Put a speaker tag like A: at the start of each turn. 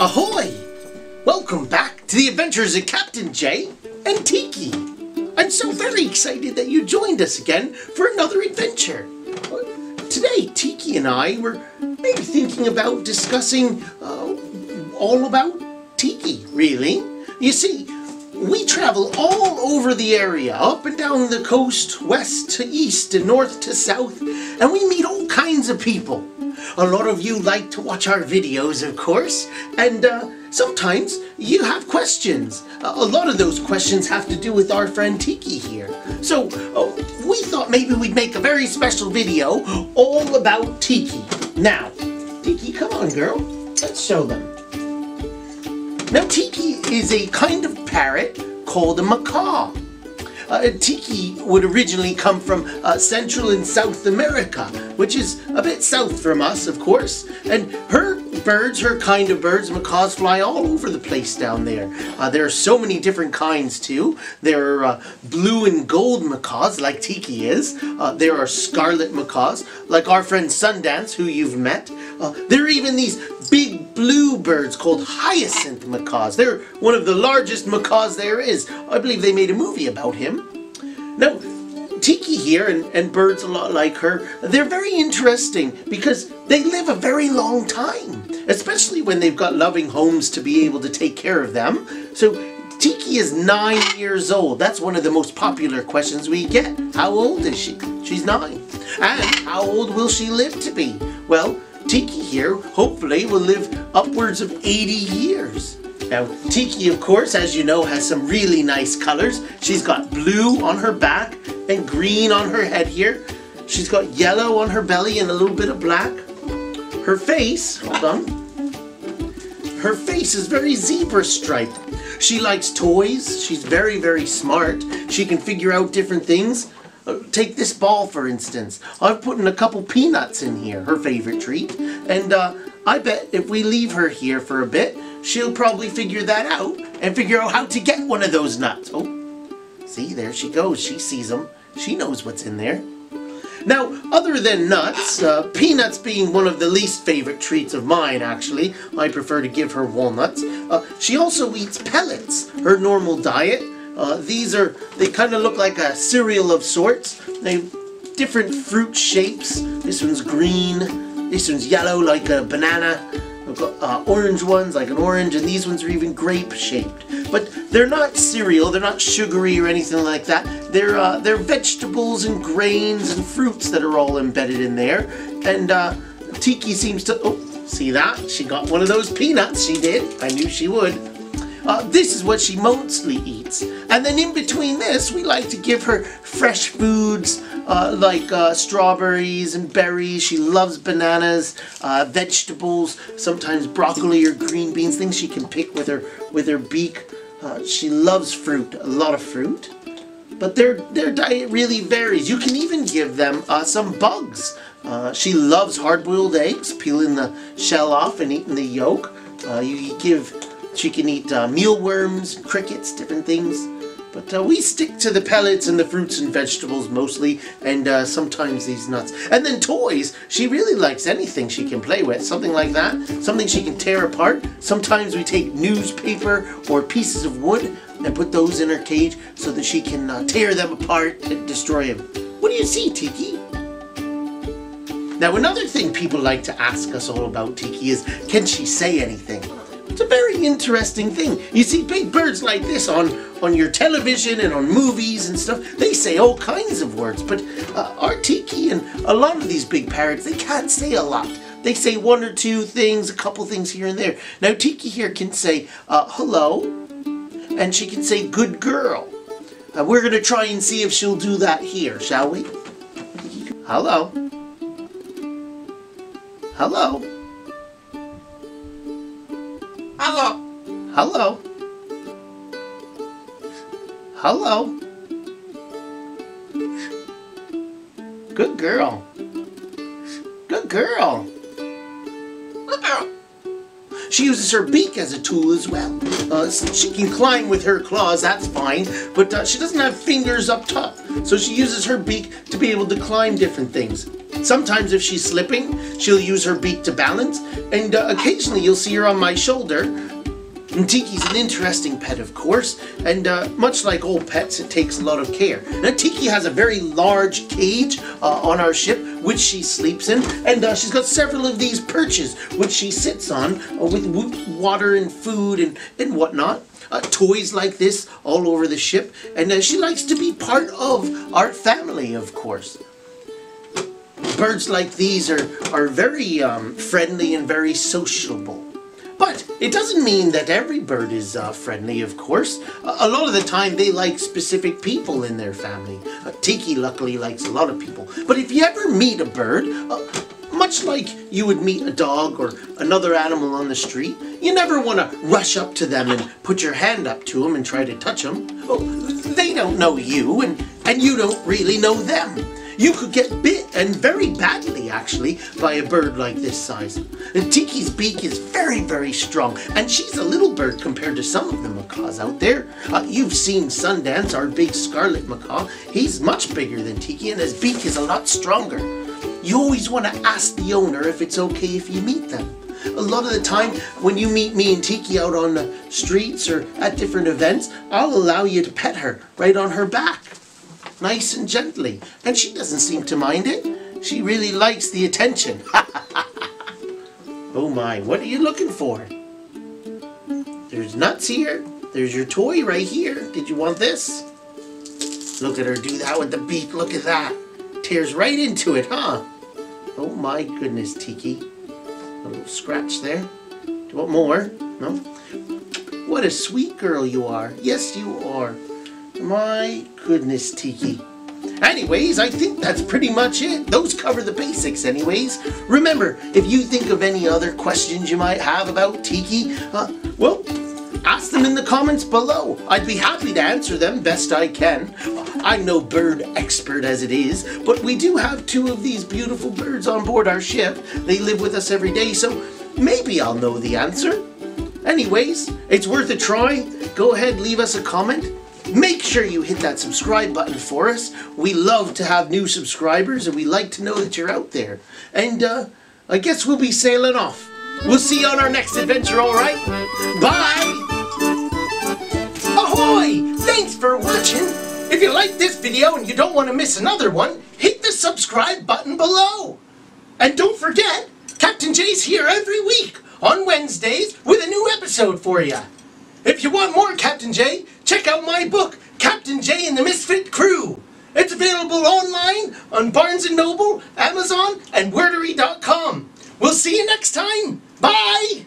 A: Ahoy! Welcome back to the adventures of Captain Jay and Tiki. I'm so very excited that you joined us again for another adventure. Today, Tiki and I were maybe thinking about discussing uh, all about Tiki, really. You see, we travel all over the area, up and down the coast, west to east and north to south, and we meet all kinds of people. A lot of you like to watch our videos, of course, and uh, sometimes you have questions. A lot of those questions have to do with our friend Tiki here. So uh, we thought maybe we'd make a very special video all about Tiki. Now, Tiki, come on, girl. Let's show them. Now, Tiki is a kind of parrot called a macaw. Uh, tiki would originally come from uh, Central and South America, which is a bit south from us, of course. And her birds, her kind of birds, macaws fly all over the place down there. Uh, there are so many different kinds too. There are uh, blue and gold macaws, like Tiki is. Uh, there are scarlet macaws, like our friend Sundance, who you've met. Uh, there are even these big blue birds called hyacinth macaws. They're one of the largest macaws there is. I believe they made a movie about him. Now, Tiki here and, and birds a lot like her, they're very interesting because they live a very long time, especially when they've got loving homes to be able to take care of them. So Tiki is nine years old. That's one of the most popular questions we get. How old is she? She's nine. And how old will she live to be? Well, Tiki here hopefully will live upwards of 80 years. Now, Tiki, of course, as you know, has some really nice colors. She's got blue on her back and green on her head here. She's got yellow on her belly and a little bit of black. Her face, hold on. Her face is very zebra striped. She likes toys. She's very, very smart. She can figure out different things. Take this ball, for instance. I've put in a couple peanuts in here, her favorite treat. And uh, I bet if we leave her here for a bit, she'll probably figure that out and figure out how to get one of those nuts. Oh, see, there she goes. She sees them. She knows what's in there. Now, other than nuts, uh, peanuts being one of the least favorite treats of mine, actually, I prefer to give her walnuts. Uh, she also eats pellets, her normal diet. Uh, these are, they kind of look like a cereal of sorts. They different fruit shapes. This one's green. This one's yellow like a banana. We've got uh, orange ones like an orange, and these ones are even grape shaped. But they're not cereal, they're not sugary or anything like that. They're uh, they're vegetables and grains and fruits that are all embedded in there. And uh, Tiki seems to. Oh, see that? She got one of those peanuts. She did. I knew she would. Uh, this is what she mostly eats. And then in between this, we like to give her fresh foods uh, like uh, strawberries and berries. She loves bananas, uh, vegetables, sometimes broccoli or green beans, things she can pick with her with her beak. Uh, she loves fruit, a lot of fruit. But their, their diet really varies. You can even give them uh, some bugs. she loves hard-boiled eggs, peeling the shell off and eating the yolk. you give she can eat uh, mealworms, crickets, different things. But uh, we stick to the pellets and the fruits and vegetables mostly, and uh, sometimes these nuts. And then toys. She really likes anything she can play with, something like that. Something she can tear apart. Sometimes we take newspaper or pieces of wood and put those in her cage so that she can uh, tear them apart and destroy them. What do you see, Tiki? Now, another thing people like to ask us all about Tiki is, can she say anything? It's a very interesting thing. You see big birds like this on, on your television and on movies and stuff. They say all kinds of words, but uh, our tiki and a lot of these big parrots, they can't say a lot. They say one or two things, a couple things here and there. Now Tiki here can say uh, hello, and she can say good girl. Uh, we're going to try and see if she'll do that here, shall we? Hello. Hello.
B: Hello.
A: Hello. Hello. Good girl. Good girl.
B: Good girl.
A: She uses her beak as a tool as well. Uh, she can climb with her claws, that's fine, but uh, she doesn't have fingers up top. So she uses her beak to be able to climb different things. Sometimes if she's slipping, she'll use her beak to balance, and uh, occasionally you'll see her on my shoulder Tiki's an interesting pet, of course, and uh, much like all pets, it takes a lot of care. Now, Tiki has a very large cage uh, on our ship, which she sleeps in, and uh, she's got several of these perches, which she sits on uh, with water and food and, and whatnot. Uh, toys like this all over the ship, and uh, she likes to be part of our family, of course birds like these are, are very um, friendly and very sociable. But it doesn't mean that every bird is uh, friendly, of course. A, lot of the time they like specific people in their family. Uh, Tiki luckily likes a lot of people. But if you ever meet a bird, uh, much like you would meet a dog or another animal on the street, you never want to rush up to them and put your hand up to them and try to touch them. Well, they don't know you and, and you don't really know them. You could get bit, and very badly actually, by a bird like this size. And Tiki's beak is very, very strong, and she's a little bird compared to some of the macaws out there. Uh, you've seen Sundance, our big scarlet macaw. He's much bigger than Tiki, and his beak is a lot stronger. You always want to ask the owner if it's okay if you meet them. A lot of the time, when you meet me and Tiki out on the streets or at different events, I'll allow you to pet her right on her back nice and gently. And she doesn't seem to mind it. She really likes the attention. oh my, what are you looking for? There's nuts here. There's your toy right here. Did you want this? Look at her do that with the beak. Look at that. Tears right into it, huh? Oh my goodness, Tiki. A little scratch there. Do you want more? No? What a sweet girl you are. Yes, you are. My goodness, Tiki. Anyways, I think that's pretty much it. Those cover the basics anyways. Remember, if you think of any other questions you might have about Tiki, uh, well, ask them in the comments below. I'd be happy to answer them best I can. I'm no bird expert as it is, but we do have two of these beautiful birds on board our ship. They live with us every day, so maybe I'll know the answer. Anyways, it's worth a try. Go ahead, leave us a comment. Make sure you hit that subscribe button for us. We love to have new subscribers and we like to know that you're out there. And uh, I guess we'll be sailing off. We'll see you on our next adventure, alright? Bye! Ahoy! Thanks for watching! If you like this video and you don't want to miss another one, hit the subscribe button below. And don't forget, Captain Jay's here every week on Wednesdays with a new episode for you. If you want more Captain Jay, check out my book, Captain Jay and the Misfit Crew. It's available online on Barnes & Noble, Amazon, and Wordery.com. We'll see you next time. Bye!